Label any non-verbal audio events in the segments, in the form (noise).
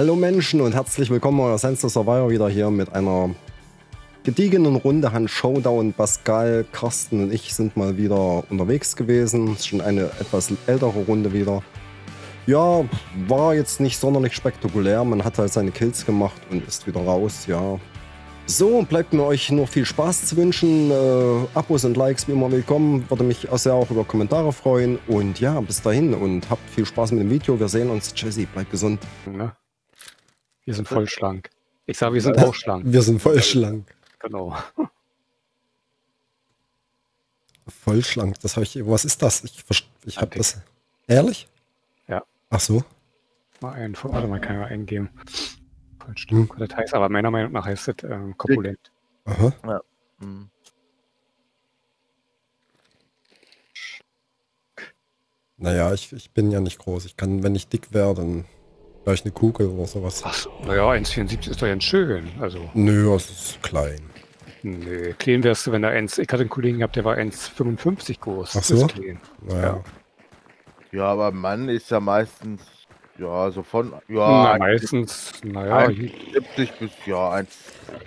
Hallo Menschen und herzlich willkommen euer Sense Survivor wieder hier mit einer gediegenen Runde Hand Showdown. Pascal, Carsten und ich sind mal wieder unterwegs gewesen. Ist schon eine etwas ältere Runde wieder. Ja, war jetzt nicht sonderlich spektakulär. Man hat halt seine Kills gemacht und ist wieder raus, ja. So, bleibt mir euch nur viel Spaß zu wünschen. Äh, Abos und Likes wie immer willkommen. Würde mich auch sehr auch über Kommentare freuen. Und ja, bis dahin und habt viel Spaß mit dem Video. Wir sehen uns. Tschüssi, bleibt gesund. Ne? Wir sind voll schlank. Ich sage, wir sind auch schlank. Wir sind voll schlank. Genau. (laughs) Voll schlank. Das habe ich. Was ist das? Ich, ich habe das. Ehrlich? Ja. Ach so. Mal ein, warte mal, kann ich mal eingeben. Voll schlank. Das heißt aber meiner Meinung nach heißt es ähm, korpulent. Aha. Hm. Naja, ich, ich bin ja nicht groß. Ich kann, wenn ich dick werde, dann gleich eine Kugel oder sowas. Ach naja, 1,74 ist doch ganz schön. Also, Nö, das ist klein. nö, klein wärst du, wenn er 1, ich hatte einen Kollegen gehabt, der war 1,55 groß. Ach Das so? ist klein. Naja. Ja. Ja, aber Mann ist ja meistens, ja, so von, Na, ja, meistens, naja, ich 70 bis, ja, 1.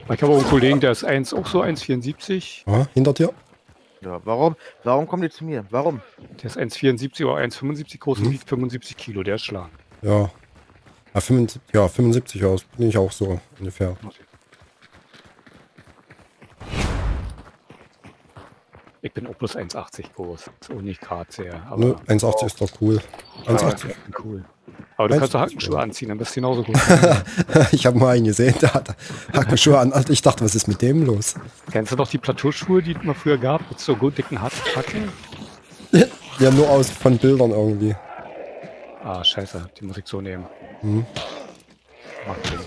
habe auch einen Kollegen, der ist 1, auch so 1,74. Aha, hinter dir? Ja, warum, warum kommt ihr zu mir? Warum? Der ist 1,74 oder 1,75 groß und wiegt 75 Kilo, der ist schlank. Ja. Ja, 75, ja, 75 ja, das bin ich auch so ungefähr. Ich bin auch bloß 1,80 groß. Ist auch nicht gerade sehr. Nö, 1,80 ist doch cool. Ja, 1,80. cool. Aber du kannst doch Hackenschuhe anziehen, dann bist du genauso gut. (laughs) ich habe mal einen gesehen, der hat Hackenschuhe an. Alter, Ich dachte, was ist mit dem los? Kennst du doch die Plateauschuhe, die es mal früher gab, mit so gut dicken Hack- Hacken? (laughs) Ja, nur aus von Bildern irgendwie. Ah, scheiße, die muss ich so nehmen. Hm. Macht Sinn.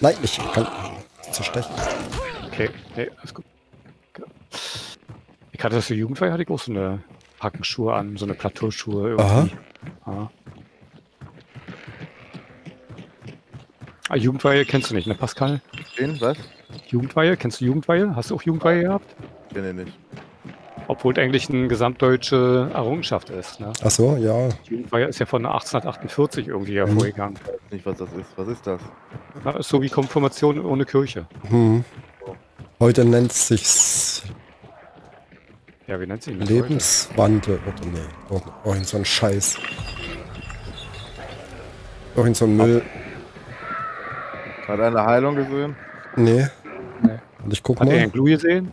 Nein, ich kann zerstechen. Okay, nee, alles gut. Genau. Ich hatte das für Jugendfeier, hatte ich auch so eine Hackenschuhe an, so eine Plateauschuhe irgendwie. Ah. Ah, Jugendweihe kennst du nicht, ne Pascal? Den, was? Jugendweihe, kennst du Jugendweihe? Hast du auch Jugendweihe gehabt? Bin ich nicht. Obwohl es eigentlich eine gesamtdeutsche Errungenschaft ist. Ne? Ach so, ja. Jugendweihe ist ja von 1848 irgendwie hervorgegangen. Ich weiß nicht, was das ist. Was ist das? Ist so wie Konfirmation ohne Kirche. Hm. Heute nennt sich's Ja, wie nennt denn heute? Lebenswandel oder nee. Oh, irgend so ein Scheiß. Irgend so ein Müll. Hat eine Heilung gesehen? Nee. Nee. Und ich guck Hat er mal. den Glue gesehen?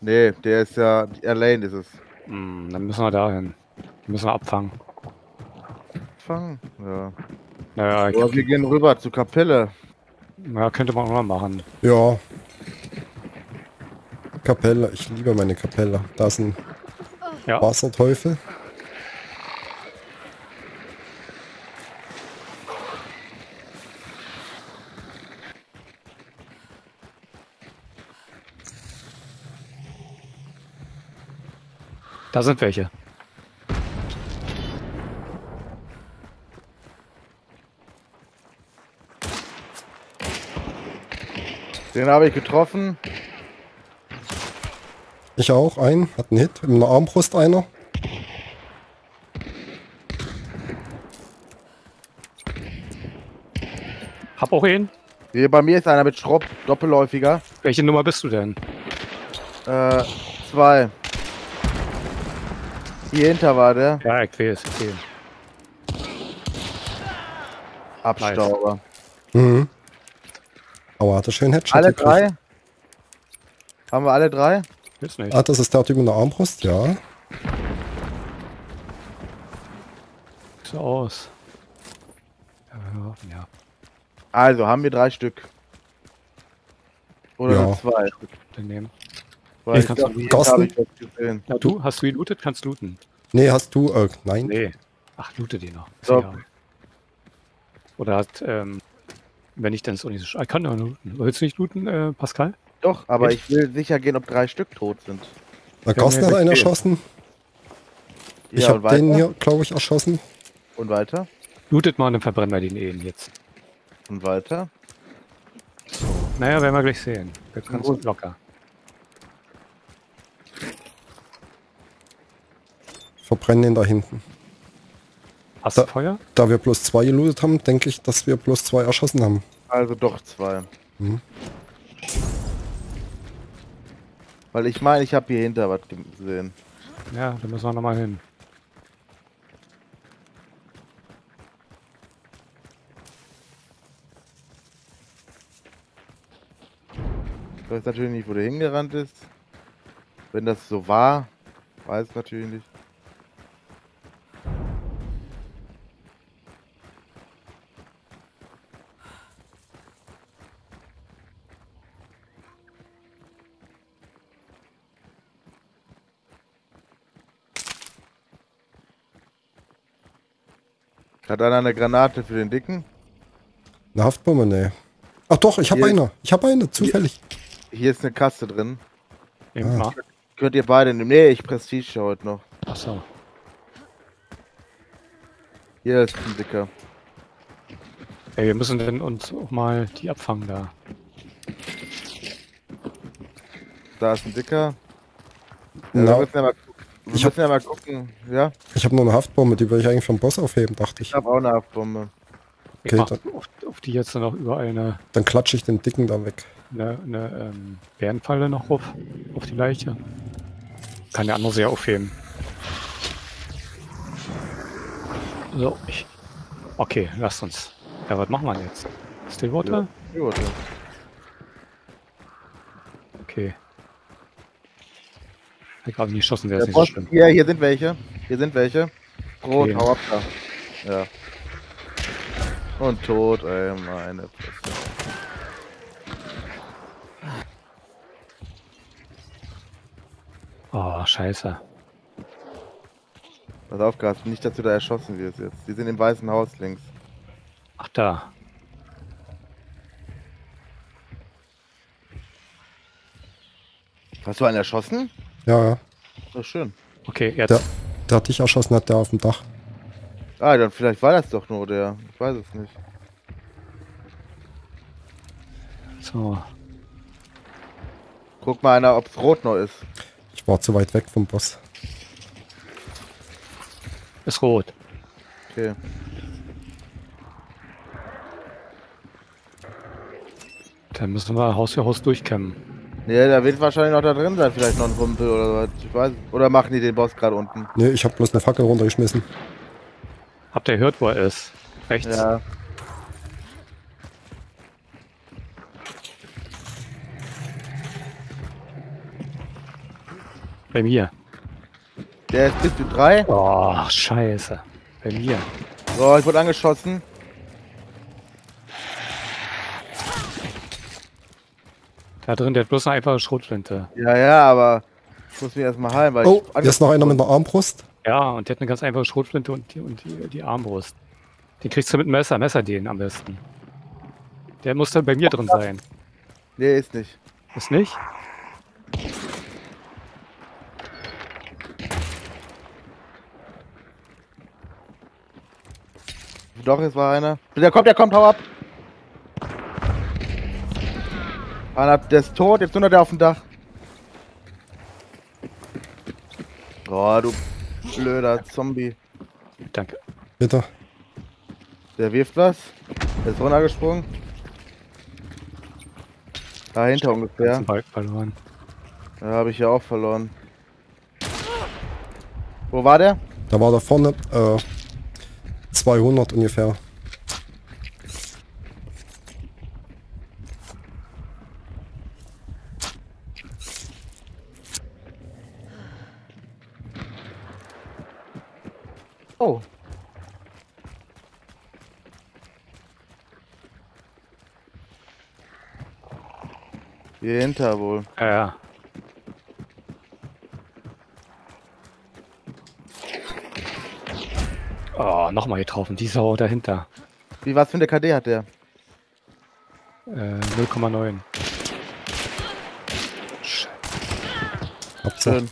Nee, der ist ja, Elaine ist es. Hm, dann müssen wir dahin. Die müssen wir abfangen. Fangen? Ja. Naja, ich, Aber wir gehen rüber zur Kapelle. ja, könnte man auch mal machen. Ja. Kapelle. Ich liebe meine Kapelle. Da ist ein Ja, Wasserteufel. da sind welche. Den habe ich getroffen. Ich auch. Ein. Hat einen Hit. In der Armbrust einer. Hab auch einen. Hier bei mir ist einer mit Schropp, doppelläufiger. Welche Nummer bist du denn? Äh, zwei. Hier hinter war der. Ja, ich ich sehe. ihn. Abstauber. Mhm. Aber hat er schön Headshot Alle gekriegt. drei? Haben wir alle drei? Weiß nicht. Ah, das ist der Typ in der Armbrust, ja. so aus. Ja. Also haben wir drei Stück. Oder Ja. zwei. Dann nehmen. Weil ich glaub, ich gesehen. Ja, du, hast du ihn lootet? Kannst looten. Nee, hast du, äh, nein. Nee. Ach, loote den noch. So. Oder hat, ähm, wenn nicht, dann ist auch nicht so sch- Ah, kann er looten. Willst du nicht looten, äh, Pascal? Doch, aber Ich- ich will sicher gehen, ob drei Stück tot sind. Carsten mir hat einen erschossen. Ich Ja, und habe den hier, glaube ich, erschossen. Und weiter? Lootet mal und dann verbrennen wir den Ehen jetzt. Und weiter? Naja, werden wir gleich sehen. Jetzt kannst du Gut. locker. Verbrennen ihn da hinten. Hast du Da- Feuer? Da wir plus zwei gelootet haben, denke ich, dass wir plus zwei erschossen haben. Also doch zwei. Mhm. Weil ich meine, ich habe hier hinter was gesehen. Ja, da müssen wir nochmal hin. Ich weiß natürlich nicht, wo der hingerannt ist. Wenn das so war, weiß ich natürlich nicht. Hat einer eine Granate für den Dicken? Eine Haftbombe, nee. Ach doch, ich habe eine. Ich habe eine, zufällig. Hier ist eine Kaste drin. Ah. Könnt ihr beide nehmen? Nee, ich Prestige heute noch. Achso. Hier ist ein Dicker. Ey, wir müssen denn uns auch mal die abfangen da. Da ist ein Dicker. Ja, Na, wir müssen ja mal, wir Ich hab- müssen ja mal gucken. Ja, ich habe nur eine Haftbombe, die will ich eigentlich vom Boss aufheben, dachte ich. ich habe auch eine Haftbombe. Okay, mach dann- auf, auf die jetzt noch überall eine, Dann klatsche ich den Dicken da weg. eine, eine ähm, Bärenfalle noch auf, auf die Leiche. Kann der andere ja aufheben. So, ich. Okay, lasst uns. Ja, was machen wir jetzt? Stillwater? Ja. Okay. Ich gerade nicht geschossen, Der ist nicht so schlimm. hier, hier sind welche. Hier sind welche. Rot, Okay. hau ab da. Ja. Und tot, ey, meine Fresse. Oh, scheiße. Pass auf, Gas, nicht, dass du da erschossen wirst jetzt. Die sind im weißen Haus links. Ach da. Hast du einen erschossen? Ja, ja. So schön. Okay, jetzt. Der, der hat dich erschossen, hat der auf dem Dach. Ah, dann vielleicht war das doch nur der. Ich weiß es nicht. So. Guck mal einer, ob's rot noch ist. Ich war zu weit weg vom Boss. Ist rot. Okay. Dann müssen wir Haus für Haus durchkämmen. Nee, da wird wahrscheinlich noch da drin sein, vielleicht noch ein Rumpel oder was. Ich weiß. Oder machen die den Boss gerade unten? Nee, ich habe bloß eine Fackel runtergeschmissen. Habt ihr gehört, wo er ist? Rechts? Ja. Bei mir. Der ist bis zu drei. Oh, scheiße. Bei mir. So, ich wurde angeschossen. Da drin, der hat bloß eine einfache Schrotflinte. Ja, ja, aber ich muss mich erstmal heilen, weil Oh, ich hier ist noch einer mit einer Armbrust. Ja, und der hat eine ganz einfache Schrotflinte und die, und die, die Armbrust. Den kriegst du mit dem Messer. Messer den am besten. Der muss dann bei mir drin sein. Nee, ist nicht. Ist nicht? Doch, es war einer. Der kommt, der kommt, hau ab. Einer, der ist tot, jetzt nur noch der auf dem Dach. Oh, du blöder Zombie. Danke. Bitte. Der wirft was. Der ist runtergesprungen. Dahinter ungefähr. Ganzen Balken verloren. Da habe ich ja auch verloren. Wo war der? Da war da vorne äh, 200 ungefähr. Oh. Hier hinter wohl. Ja, ja. Oh, nochmal getroffen. Die Sau dahinter. Wie was für eine KD hat der? Äh, 0,9. Sch- Habt ihr? Schön.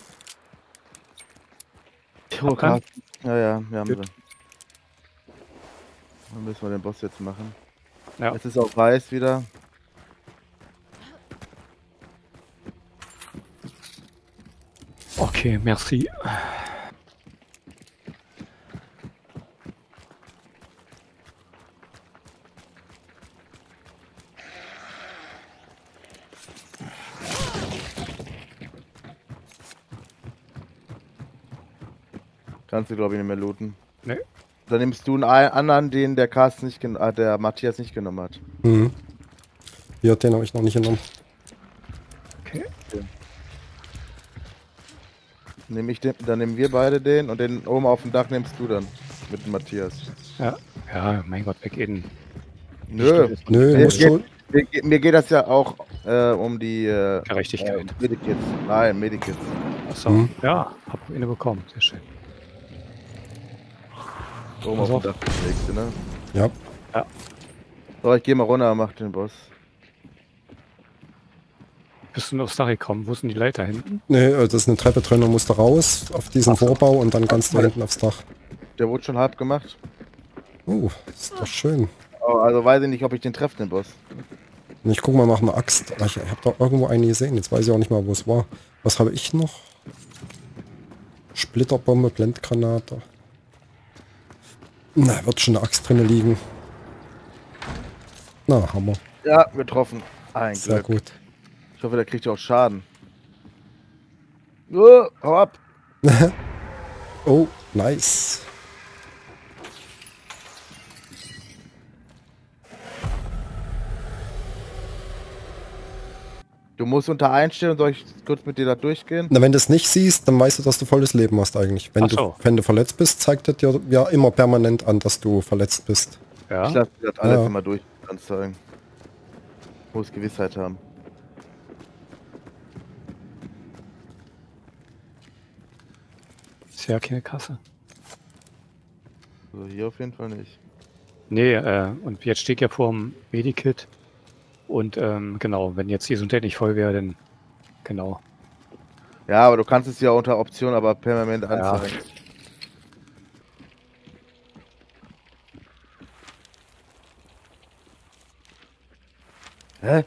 Abgang? krass. Ja, ja, wir haben Gut. sie. Dann müssen wir den Boss jetzt machen. Ja. Es ist auch weiß wieder. Okay, merci. Kannst du, glaube ich, nicht mehr looten. Nee. Dann nimmst du einen ein- anderen, den der Carsten nicht gen- äh, der Matthias nicht genommen hat. Mhm. Hier, den habe ich noch nicht genommen. Okay. Nehm ich den, dann nehmen wir beide den und den oben auf dem Dach nimmst du dann. Mit dem Matthias. Ja. Ja, mein Gott, weg in. Nö. Nö, muss geht-. Mir, mir geht das ja auch äh, um die äh, Gerechtigkeit. äh, Medikits. Nein, Medikits. Achso. Mhm. Ja, hab eine bekommen. Sehr schön. Oben auf auf. dem Dach das nächste, ne? Ja. So, ich gehe mal runter und mach den Boss. Bist du aufs Dach gekommen? Wo sind die Leiter hinten? Nee, äh, das ist eine Treppe drin, da musst du raus auf diesen. Vorbau und dann kannst du hinten aufs Dach. Der wurde schon halb gemacht. Oh, ist doch schön. Oh, also weiß ich nicht, ob ich den treffe, den Boss. Und ich guck mal nach einer Axt. Ich habe da irgendwo eine gesehen. Jetzt weiß ich auch nicht mal, wo es war. Was habe ich noch? Splitterbombe, Blendgranate. Na, wird schon eine Axt drin liegen. Na, Hammer. Ja, getroffen. Ein Sehr Glück. gut. Ich hoffe, der kriegt ja auch Schaden. Oh, hau ab. (laughs) Oh, nice. Du musst unter einstellen, soll ich kurz mit dir da durchgehen? Na, wenn du es nicht siehst, dann weißt du, dass du volles Leben hast eigentlich. Wenn, Ach du, so. wenn du verletzt bist, zeigt er dir ja immer permanent an, dass du verletzt bist. Ja. Ich lasse das alles Ja. immer durch anzeigen. Muss Gewissheit haben. Ist ja keine Kasse. So, hier auf jeden Fall nicht. Nee, äh, und jetzt steht ja vorm Medikit. Und ähm, genau, wenn jetzt die Gesundheit nicht voll wäre, dann genau. Ja, aber du kannst es ja unter Option aber permanent anzeigen. Hä?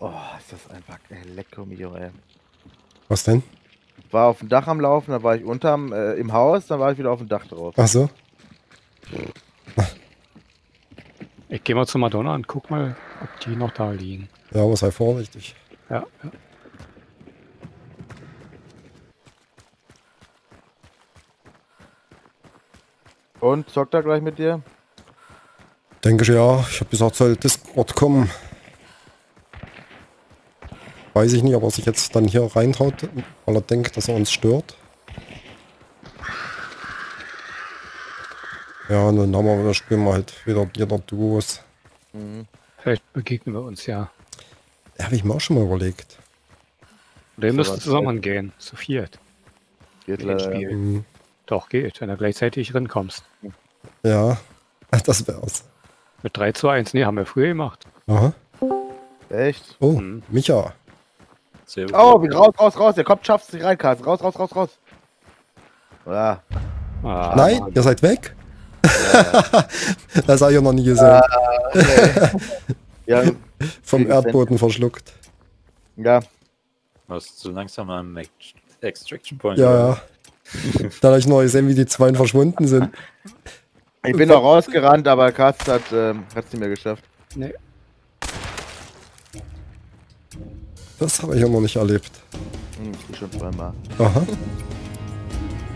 Oh, ist das einfach ey, lecker mio, ey. Was denn? War auf dem Dach am Laufen, dann war ich unterm äh, im Haus, dann war ich wieder auf dem Dach drauf. Ach so. Ich gehe mal zu Madonna und guck mal, ob die noch da liegen. Ja, aber sei vorsichtig. Ja, ja. Und zockt er gleich mit dir? Denke ich ja. Ich habe gesagt, soll Discord kommen. Weiß ich nicht, ob er sich jetzt dann hier reinhaut, weil er denkt, dass er uns stört. Ja, und dann haben wir, wieder spielen wir halt wieder, wieder Duos. Mhm. Vielleicht begegnen wir uns ja. Ja, habe ich mir auch schon mal überlegt. Oder ihr So müsst was zusammen gehen, zu viert. Geht leider. Spiel. Mhm. Doch, geht, wenn du gleichzeitig rinkommst. Ja, (laughs) das wär's. Mit 3 zu 1. Nee, haben wir früher gemacht. Aha. Echt? Oh, Mhm. Micha. Sehr. Oh, wie raus, raus, raus. Der kommt, schafft es nicht rein, Carsten. Raus, raus, raus, raus. Ja. Ah, Nein, Mann. ihr seid weg? (laughs) das habe ich ja noch nie gesehen. (laughs) Ja, Vom kriegen Erdboden verschluckt. ja. Warst so langsam am Ex- Extraction Point. Ja, ja. (laughs) Da habe ich noch gesehen, wie die zwei verschwunden sind. Ich bin noch rausgerannt, aber Carsten hat ähm, es nicht mehr geschafft. Nee. Das habe ich ja noch nicht erlebt. Hm, ich schon zweimal. Aha.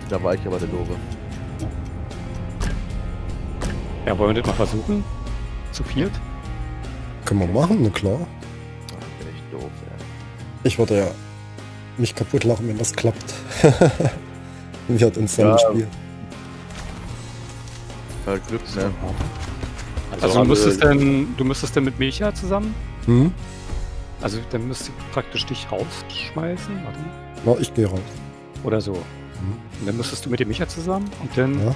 Da war ich aber der Doofe. Ja, wollen wir das mal versuchen? Zu viert? Können wir machen, na klar. Ach, bin ich doof, ey. Ich würde ja mich kaputt lachen, wenn das klappt. (laughs) Wir hat uns dann Ja. ein Spiel. Halt Glück, ne? Also du haben müsstest dann, du müsstest dann mit Micha zusammen? Hm? Also dann müsste ich praktisch dich rausschmeißen, warte mal. Na, ich gehe raus. Oder so. Mhm. Und dann müsstest du mit dem Micha zusammen und dann Ja.